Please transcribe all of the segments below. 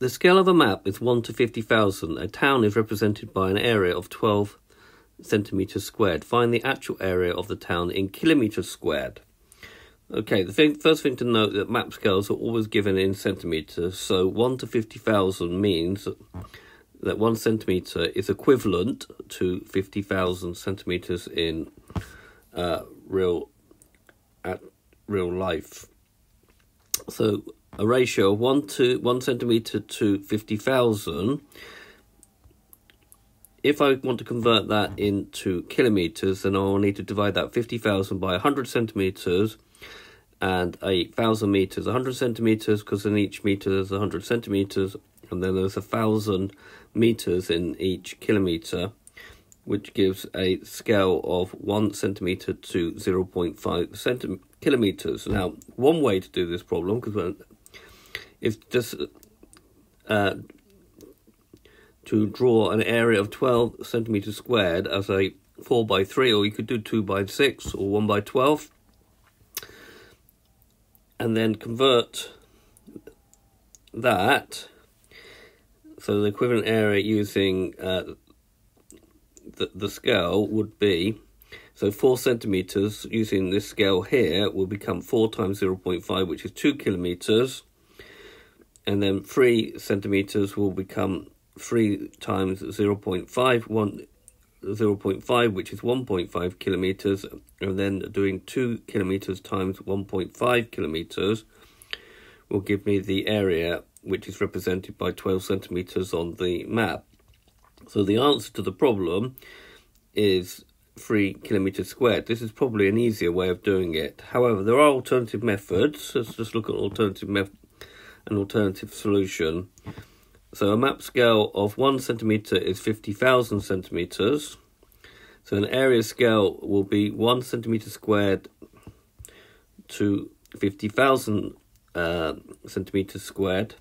The scale of a map is 1 to 50,000. A town is represented by an area of 12 centimeters squared. Find the actual area of the town in kilometers squared. Okay, the thing, first thing to note that map scales are always given in centimeters. So 1 to 50,000 means that 1 centimeter is equivalent to 50,000 centimeters in uh, real at real life. So a ratio of one to one centimeter to fifty thousand. If I want to convert that into kilometers, then I'll need to divide that fifty thousand by hundred centimeters and a thousand meters. hundred centimeters because in each meter there's hundred centimeters, and then there's a thousand meters in each kilometer which gives a scale of 1 centimetre to 0.5 centimeters. Now, one way to do this problem because is just uh, to draw an area of 12 centimetres squared as a 4 by 3 or you could do 2 by 6 or 1 by 12 and then convert that so the equivalent area using uh, the, the scale would be so 4 centimeters using this scale here will become 4 times 0.5 which is 2 kilometers and then 3 centimeters will become 3 times 0.5 1 0.5 which is 1.5 kilometers and then doing 2 kilometers times 1.5 kilometers will give me the area which is represented by 12 centimeters on the map so the answer to the problem is 3 kilometers squared. This is probably an easier way of doing it. However, there are alternative methods. Let's just look at alternative method, an alternative solution. So a map scale of 1 centimeter is 50,000 centimeters. So an area scale will be 1 centimeter squared to 50,000 uh, centimeters squared.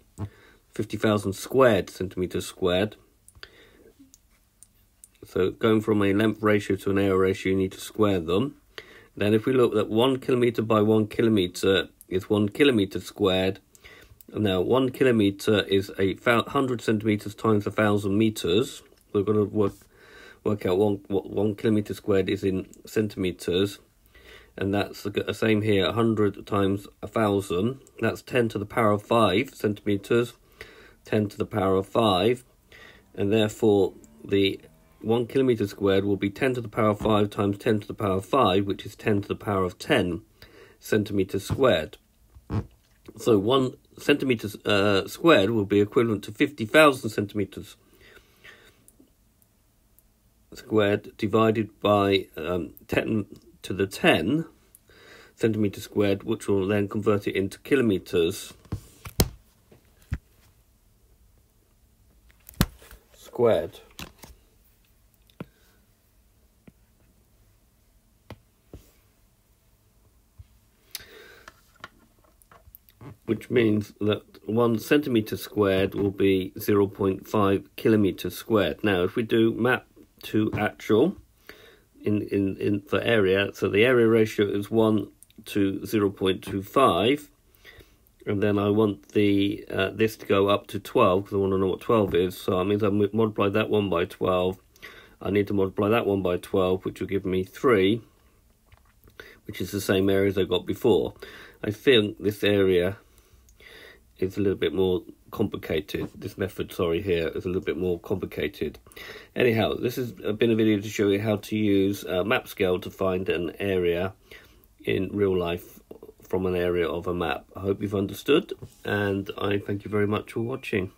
50,000 squared centimeters squared. So going from a length ratio to an area ratio, you need to square them. Then if we look at 1 kilometre by 1 kilometre is 1 kilometre squared. Now 1 kilometre is a 100 centimetres times a 1,000 metres. We're going to work work out one, what 1 kilometre squared is in centimetres. And that's the same here, 100 times a 1,000. That's 10 to the power of 5 centimetres, 10 to the power of 5. And therefore the 1 kilometre squared will be 10 to the power of 5 times 10 to the power of 5, which is 10 to the power of 10 centimetres squared. So 1 centimetre uh, squared will be equivalent to 50,000 centimetres squared divided by um, 10 to the 10 centimetre squared, which will then convert it into kilometres squared. Which means that one centimeter squared will be 0.5 kilometers squared. Now, if we do map to actual in, in, in for area, so the area ratio is 1 to 0.25, and then I want the uh, this to go up to 12 because I want to know what 12 is. So that means I multiply that one by 12. I need to multiply that one by 12, which will give me 3, which is the same area as I got before. I think this area is a little bit more complicated. This method, sorry, here is a little bit more complicated. Anyhow, this has been a video to show you how to use uh, map scale to find an area in real life from an area of a map. I hope you've understood, and I thank you very much for watching.